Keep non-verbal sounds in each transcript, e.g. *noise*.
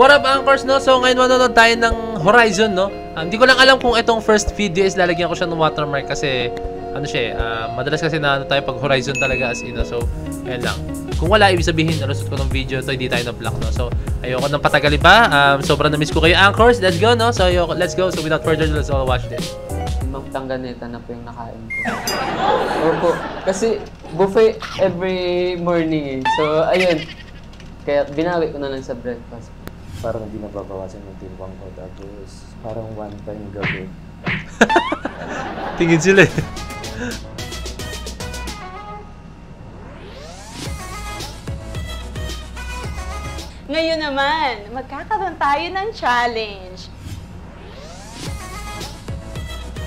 What up, Anchors, no? So, ngayon manonood tayo ng Horizon, no? Ah, Hindi ko lang alam kung itong first video is lalagyan ko siya ng watermark kasi, ano siya ah, madalas kasi na ano tayo pag Horizon talaga as in, no? So, ayan lang. Kung wala, ibig sabihin, nalusot ko ng video to, hindi tayo na-block, no? So, ayoko nang patagalin pa. Um, sobrang na-miss ko kayo, Anchors. Let's go, no? So, ayoko, let's go. So, without further ado, let's all watch this. Limang tangganeta na po yung nakain ko. *laughs* Opo. Kasi buffet every morning eh. So, ayun. Kaya binawi ko na lang sa breakfast. Parang hindi nababawasan yung timbang ko. Tapos parang one time gabi. *laughs* Tingin sila eh. Ngayon naman, magkakaroon tayo ng challenge.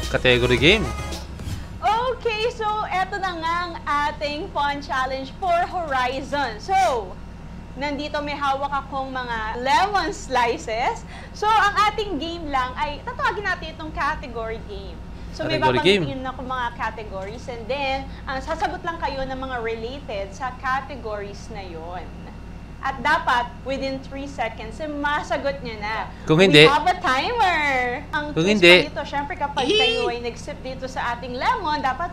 Category game. Okay, so eto na nga ang ating fun challenge for Horizon. So, nandito may hawak akong mga lemon slices. So, ang ating game lang ay, tatawagin natin itong category game. So, may babanggitin ako mga categories and then, ang sasagot lang kayo ng mga related sa categories na yon. At dapat, within 3 seconds, eh, masagot nyo na. Kung hindi- We have a timer. Ang Kung hindi- dito, syempre kapag kayo ay nag-sip dito sa ating lemon, dapat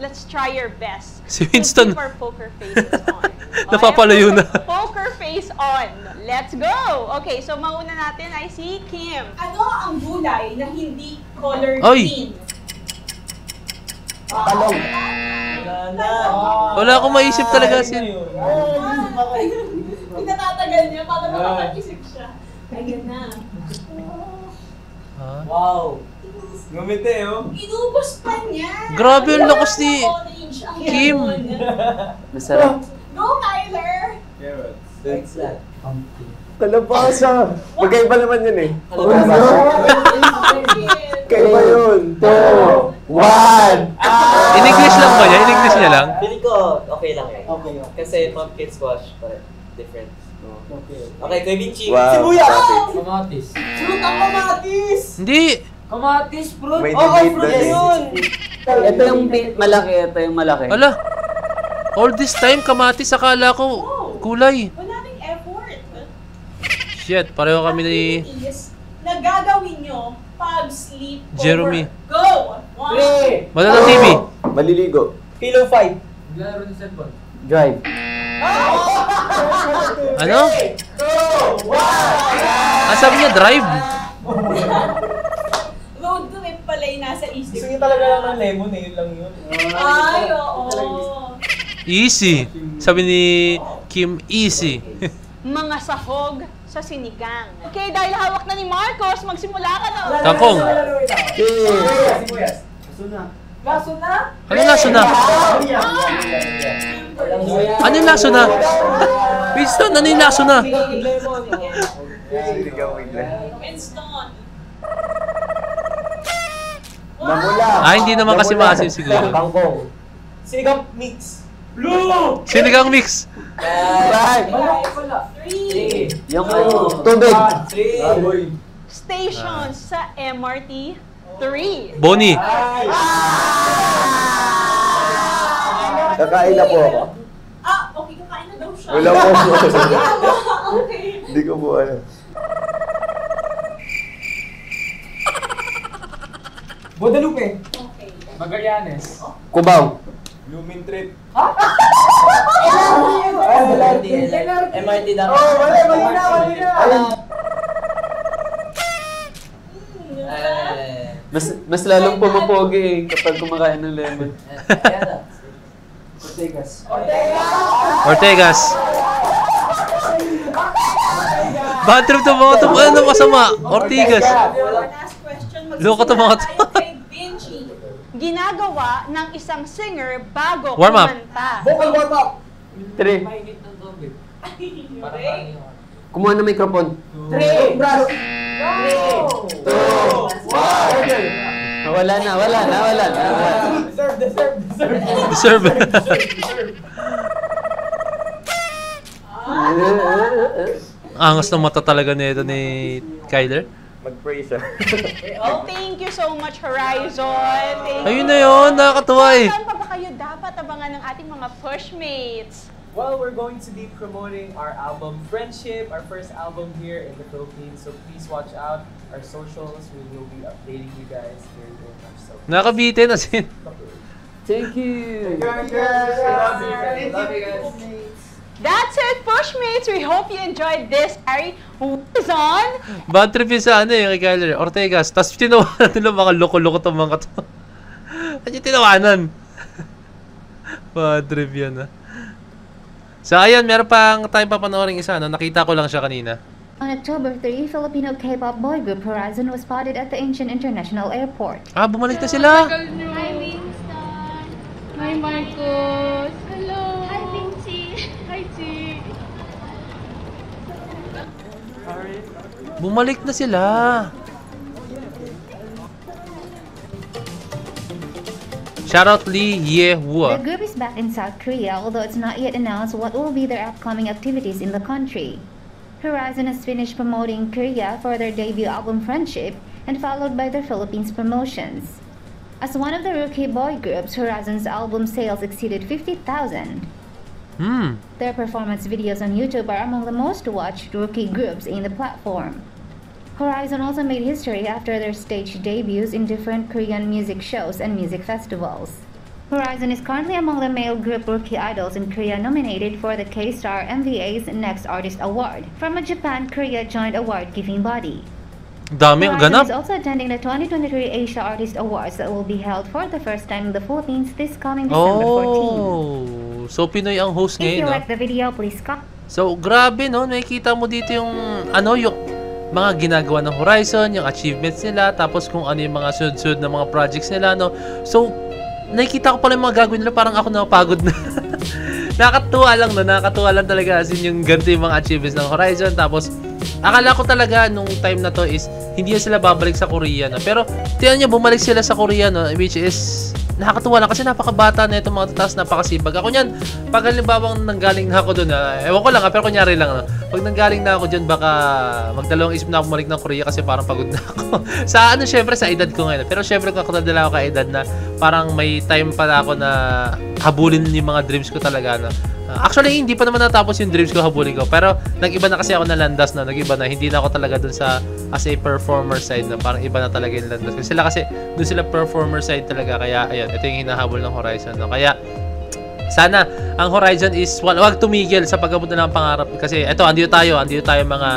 let's try your best. Si to Winston- keep our poker faces on. Napapalayo na. Poker face on. Let's go! Okay, so mauna natin ay si Kim. Ano ang gulay na hindi color Oy! green? Wala akong maisip talaga sin. Pinatatagal niya para makapag-isip siya. Ayan na. Wow! Ngumiti, oh. Inubos pa niya. Grabe, ang lakas ni Kim. *laughs* Masarap. Go, Tyler! What's that? Kalabasa! Magkaiba naman yun eh. Kim. Kaiba yun. Two, one! In English lang ba niya? In English niya lang? Feeling ko, okay lang eh. Okay, okay. Kasi pumpkin squash, parang different. Okay. Okay, Kuya Vinci. Wow. Sibuyas! Kamatis. Fruit ang kamatis! Hindi! Kamatis, fruit. May Oo, debate fruit yun! Ito yung malaki, ito yung malaki. Ala! All this time, kamatis, akala ko kulay. Wala ring effort. Shit, pareho kami ni... Activities na gagawin nyo pag sleep over. Jeremy. Go! One. Three! Wala ng TV. Maliligo. Pillow fight. Laro ng cellphone. Drive. *laughs* Ano? Ah, sabi niya drive. *laughs* Road trip pala yung nasa isip. Gusto niyo talaga lang ng lemon eh, yun lang yun. Ay, oo. Easy. Sabi ni Kim, easy. *laughs* Mga sahog sa sinigang. Okay, dahil hawak na ni Marcos, magsimula ka na. Kangkong. Sibuyas. Kaso na? Ano yung laso na? Ano yung laso na? Winston, ano yung laso na? Winston. Namula. Ah, hindi naman kasi maasim siguro. Kangkong. Sinigang mix. Blue! Sinigang mix. Right. Three. Yung ano, Tubig. Three. Stations sa MRT 3. Bonnie. Kakain na po ako. Ah, okay, kakain na daw siya. Wala po. *laughs* okay. Hindi ko po alam. Guadalupe. Okay. Magallanes. kubaw. Lumin trip. MRT dapat. Oh, mali, mali na, mali na. Mas, mas lalong pumapogi eh kapag kumakain ng lemon. Ortegas. Ortegas. Bad trip to mga to. Ano masama? Ortigas. Last question. Loko to mga to. Magsisimula tayo kay Vinci. Ginagawa ng isang singer bago Warm up. kumanta. Vocal warm up. Three. Ng Okay. Kumuha ng microphone. Three. Brush. Ah, Wala na, wala na, wala na. Wala. Deserve, deserve, deserve. Deserve. Angas ng mata talaga nito ni Kyler. Mag-pray siya. *laughs* Oh, thank you so much, Horizon. Thank Ayun you. na yun, nakakatuwa eh. Saan pa ba kayo dapat abangan ng ating mga pushmates? Well, we're going to be promoting our album Friendship, our first album here in the Philippines. So please watch out our socials. We will be updating you guys very, very much. So Nakabitin as in. Thank you! Love you guys. Love you guys. That's it, Pushmates! We hope you enjoyed this Harry Horizon. Bad trip yun sa ano eh, kay Kyler Ortegas. Tapos tinawanan *laughs* nila mga loko-loko tong mga to. *laughs* Ano yung tinawanan? *laughs* Bad trip yan ah. So ayun, meron pang tayong papanoorin isa, no? Nakita ko lang siya kanina. On October 3, Filipino K-pop boy group Horizon was spotted at the Incheon International Airport. Ah, bumalik na sila! Hi, Winston. Hi, Marcos. Bumalik na sila! Shoutout Lee Ye The group is back in South Korea, although it's not yet announced what will be their upcoming activities in the country. Horizon has finished promoting Korea for their debut album Friendship and followed by their Philippines promotions. As one of the rookie boy groups, Horizon's album sales exceeded 50,000. Hmm. Their performance videos on YouTube are among the most watched rookie groups in the platform. Horizon also made history after their stage debuts in different Korean music shows and music festivals. Horizon is currently among the male group rookie idols in Korea nominated for the K-Star MVA's Next Artist Award from a Japan-Korea joint award-giving body. Dami Horizon ganap. is also attending the 2023 Asia Artist Awards that will be held for the first time in the Philippines this coming December 14. So Pinoy ang host If you ngayon, no? like the video, please comment. So, grabe, no? Nakikita mo dito yung, ano, yung mga ginagawa ng Horizon, yung achievements nila, tapos kung ano yung mga sunod-sunod na mga projects nila, no? So, nakikita ko pala yung mga gagawin nila, parang ako napagod na. *laughs* nakakatuwa lang, no? Nakakatuwa lang talaga. As in, yung ganito yung mga achievements ng Horizon. Tapos, akala ko talaga nung time na to is, hindi na sila babalik sa Korea, no? Pero, tiyan nyo, bumalik sila sa Korea, no? Which is, nakakatuwa lang kasi napakabata na itong mga tatas, napakasibag. Ako niyan, pag halimbawang nanggaling na ako doon, ah, ewan ko lang, ah, pero kunyari lang, no? pag nanggaling na ako dyan, baka magdalawang isip na ako bumalik ng Korea kasi parang pagod na ako. *laughs* sa ano, syempre, sa edad ko ngayon. Pero syempre, kung ako ka edad na parang may time pala ako na habulin yung mga dreams ko talaga, no? Actually, hindi pa naman natapos yung dreams ko, habulin ko. Pero, nag-iba na kasi ako na landas, no? Nag-iba na. Hindi na ako talaga dun sa, as a performer side, na Parang iba na talaga yung landas. Kasi sila kasi, dun sila performer side talaga. Kaya, ayun, ito yung hinahabol ng Horizon, no? Kaya, sana ang Horizon is wag, wag tumigil sa pagabot na ng pangarap kasi eto andito tayo andito tayo mga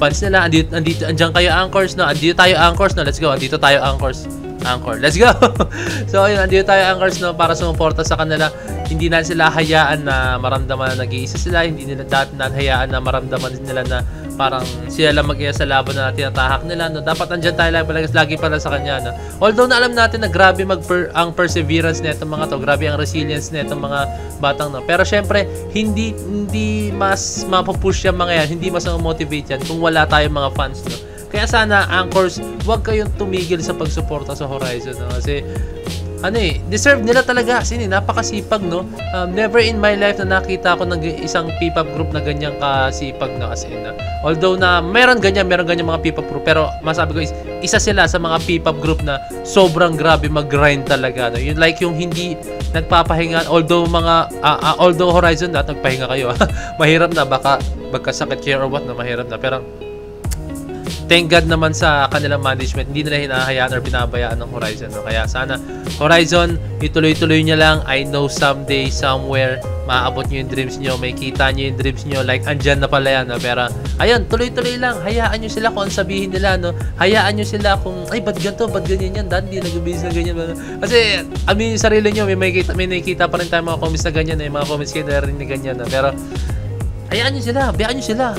fans nila andito andito andiyan kayo anchors no andito tayo anchors no let's go andito tayo anchors anchor. Let's go! *laughs* So ayun andito tayo anchors no para sumuporta sa kanila. Hindi na sila hayaan na maramdaman na nag-iisa sila. Hindi nila dati na hayaan na maramdaman nila na parang sila lang mag-iya sa laban na tinatahak nila no. Dapat andyan tayo lagi, lagi, lagi pala sa kanya no. Although na alam natin na grabe mag ang perseverance nito mga to. Grabe ang resilience nito mga batang no. Pero syempre hindi hindi mas mapupush yung mga yan. Hindi mas motivate yan kung wala tayong mga fans no kaya sana anchors wag kayong tumigil sa pagsuporta sa Horizon no kasi ano eh, deserve nila talaga. Kasi napakasipag, no? Um, never in my life na nakita ako ng isang P-pop group na ganyang kasipag na kasi na. Although na meron ganyan, meron ganyan mga P-pop group. Pero masabi ko is, isa sila sa mga P-pop group na sobrang grabe mag-grind talaga. No? Yun like yung hindi nagpapahinga. Although mga, ah, ah, although Horizon na, nagpahinga kayo. *laughs* mahirap na, baka magkasakit kayo or what na mahirap na. Pero thank God naman sa kanilang management, hindi nila hinahayaan or binabayaan ng Horizon. No? Kaya sana, Horizon, ituloy-tuloy niya lang. I know someday, somewhere, maaabot niyo yung dreams niyo, may kita niyo yung dreams niyo, like, andyan na pala yan. No? Pero, ayun, tuloy-tuloy lang. Hayaan niyo sila kung sabihin nila, no? Hayaan niyo sila kung, ay, ba't ganito, ba't ganyan yan? Dati, hindi nag-business na ganyan. Ba? Kasi, amin yung sarili niyo, may, may, kita, may nakikita pa rin tayo mga comments na ganyan, eh, mga comments kayo na rin na ganyan. No? Pero, hayaan niyo sila, bayaan niyo sila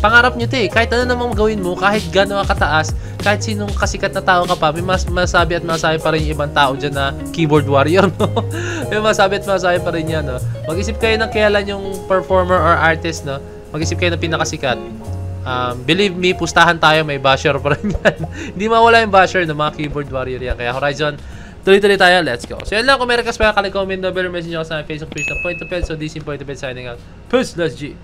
pangarap nyo to eh. Kahit ano namang gawin mo, kahit gano'n ka kataas, kahit sinong kasikat na tao ka pa, may mas masabi at masabi pa rin yung ibang tao dyan na keyboard warrior, no? may masabi at masabi pa rin yan, no? Mag-isip kayo ng kailan yung performer or artist, no? Mag-isip kayo ng pinakasikat. Um, believe me, pustahan tayo, may basher pa rin yan. Hindi mawala yung basher ng mga keyboard warrior yan. Kaya Horizon, tuloy-tuloy tayo, let's go. So yan lang, kung meron ka sa comment, no, better message ako sa Facebook page na Point of Ed. So this is Point of Ed signing out. Peace, let's G.